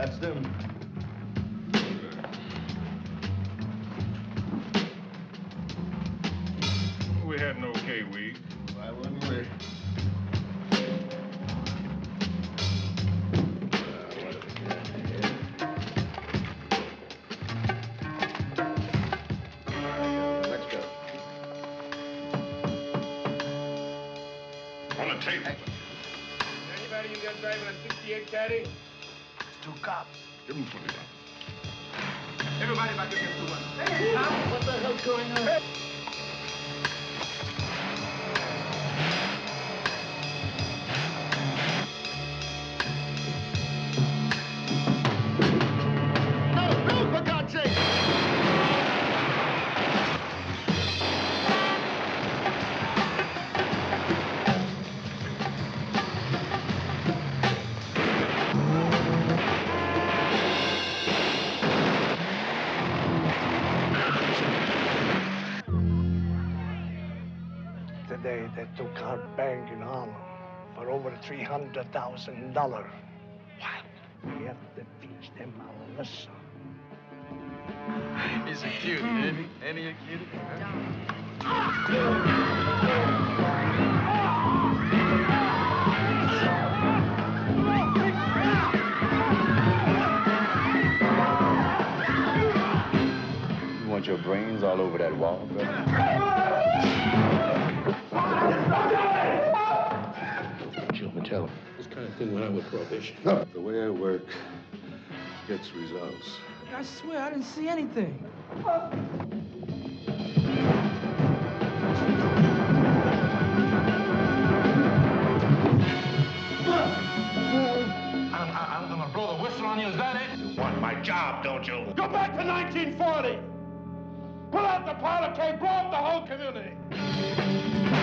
That's them. We had an okay week. I wouldn't wish. Uh, let's go. On the table. Anybody you got driving a 68 caddy? Two cops. Give him 20 bucks. Everybody back in this one. What the hell's going on? No, the day they took our bank in Harlem for over $300,000. What? We have to teach them a lesson. He's a cutie, ain't he? Ain't he a cutie? You want your brains all over that wall, brother? Joe Mattello. This kind of thing went out with prohibition. The way I work gets results. I swear I didn't see anything. I'm, I'm, I'm gonna blow the whistle on you, is that it? You want my job, don't you? Go back to 1940! Pull out the powder keg, blow up the whole community.